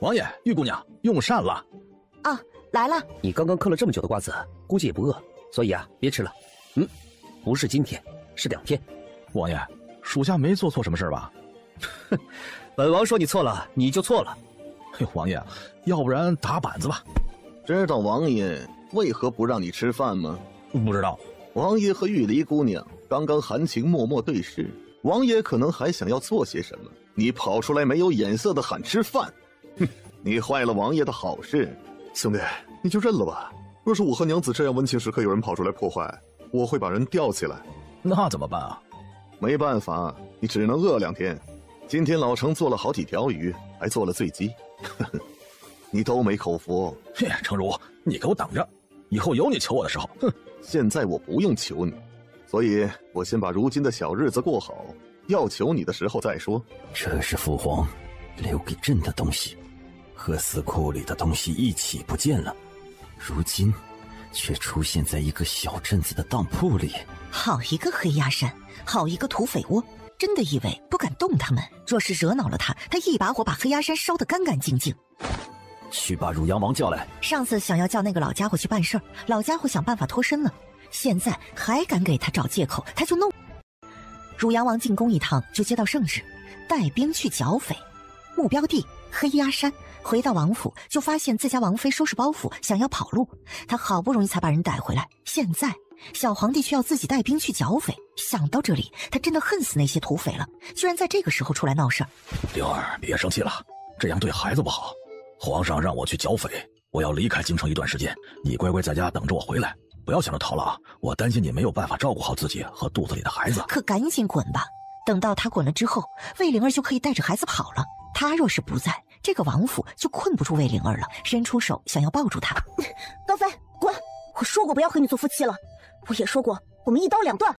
王爷、玉姑娘用膳了。啊，来了。你刚刚嗑了这么久的瓜子，估计也不饿，所以啊，别吃了。嗯，不是今天，是两天。王爷，属下没做错什么事吧？哼，本王说你错了，你就错了。嘿，王爷，要不然打板子吧。知道王爷为何不让你吃饭吗？不知道。王爷和玉离姑娘刚刚含情脉脉对视，王爷可能还想要做些什么，你跑出来没有眼色的喊吃饭，哼，你坏了王爷的好事。兄弟，你就认了吧。若是我和娘子这样温情时刻有人跑出来破坏，我会把人吊起来。那怎么办啊？没办法，你只能饿两天。今天老程做了好几条鱼，还做了醉鸡，你都没口福。嘿，程如，你给我等着，以后有你求我的时候，哼。现在我不用求你，所以我先把如今的小日子过好，要求你的时候再说。这是父皇留给朕的东西，和死库里的东西一起不见了，如今却出现在一个小镇子的当铺里。好一个黑鸦山，好一个土匪窝！真的以为不敢动他们？若是惹恼了他，他一把火把黑鸦山烧得干干净净。去把汝阳王叫来。上次想要叫那个老家伙去办事儿，老家伙想办法脱身了，现在还敢给他找借口，他就弄。汝阳王进宫一趟就接到圣旨，带兵去剿匪，目标地黑鸦山。回到王府就发现自家王妃收拾包袱想要跑路，他好不容易才把人逮回来，现在小皇帝却要自己带兵去剿匪。想到这里，他真的恨死那些土匪了，居然在这个时候出来闹事儿。灵儿，别生气了，这样对孩子不好。皇上让我去剿匪，我要离开京城一段时间，你乖乖在家等着我回来，不要想着逃了啊！我担心你没有办法照顾好自己和肚子里的孩子。可赶紧滚吧，等到他滚了之后，魏灵儿就可以带着孩子跑了。他若是不在，这个王府就困不住魏灵儿了。伸出手想要抱住她，高飞，滚！我说过不要和你做夫妻了，我也说过我们一刀两断。